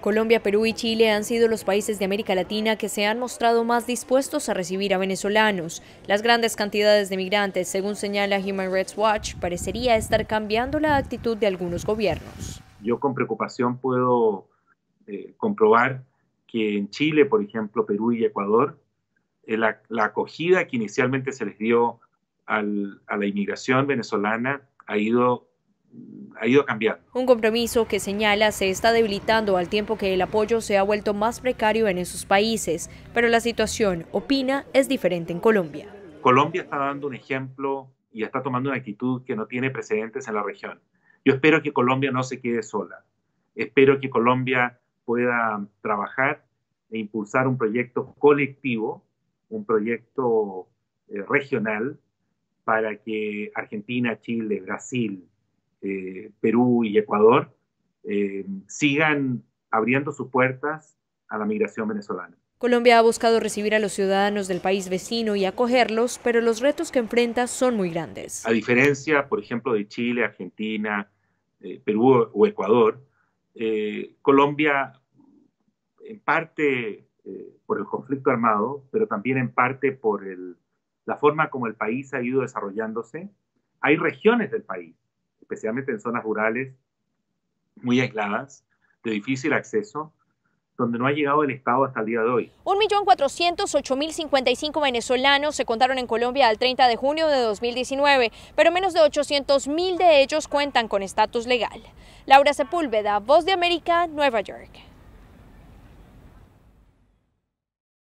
Colombia, Perú y Chile han sido los países de América Latina que se han mostrado más dispuestos a recibir a venezolanos. Las grandes cantidades de migrantes, según señala Human Rights Watch, parecería estar cambiando la actitud de algunos gobiernos. Yo con preocupación puedo eh, comprobar que en Chile, por ejemplo, Perú y Ecuador, eh, la, acogida que inicialmente se les dio a la inmigración venezolana ha ido ha ido cambiando. Un compromiso que señala se está debilitando al tiempo que el apoyo se ha vuelto más precario en esos países, pero la situación, opina, es diferente en Colombia. Colombia está dando un ejemplo y está tomando una actitud que no tiene precedentes en la región. Yo espero que Colombia no se quede sola. Espero que Colombia pueda trabajar e impulsar un proyecto colectivo, un proyecto eh, regional, para que Argentina, Chile, Brasil, eh, Perú y Ecuador eh, sigan abriendo sus puertas a la migración venezolana. Colombia ha buscado recibir a los ciudadanos del país vecino y acogerlos, pero los retos que enfrenta son muy grandes. A diferencia, por ejemplo, de Chile, Argentina, eh, Perú o Ecuador, Colombia, en parte por el conflicto armado, pero también en parte por la forma como el país ha ido desarrollándose, hay regiones del país especialmente en zonas rurales muy aisladas, de difícil acceso, donde no ha llegado el Estado hasta el día de hoy. 1.408.055 venezolanos se contaron en Colombia al 30 de junio de 2019, pero menos de 800.000 de ellos cuentan con estatus legal. Laura Sepúlveda, Voz de América, Nueva York.